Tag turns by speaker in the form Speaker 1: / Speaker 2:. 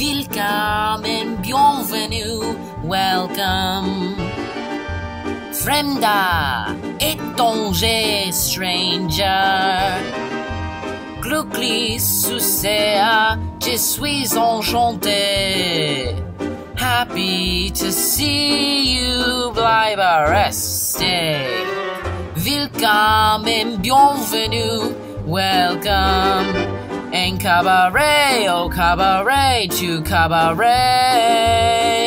Speaker 1: Willkommen, bienvenue, welcome. Fremda, étranger, stranger. Glücklich, succès, je suis enchanté. Happy to see you, bleibe rester. Willkommen bienvenue, welcome. And cabaret, oh cabaret, to cabaret.